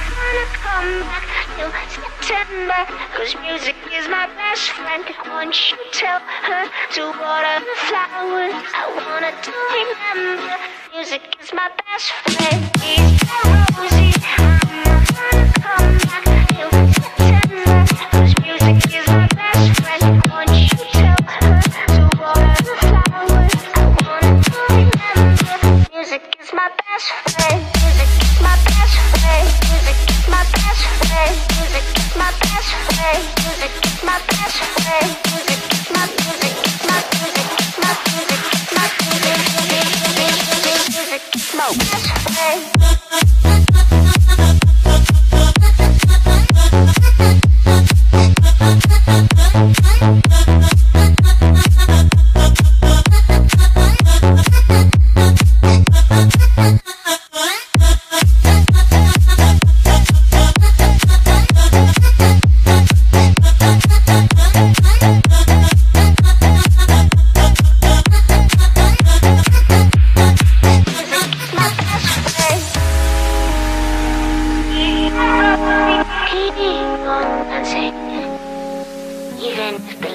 not gonna come back till September. Cause music is my best friend. Won't you tell her to water the flowers? I wanted to remember. Music is my best friend. These roses. Thanks.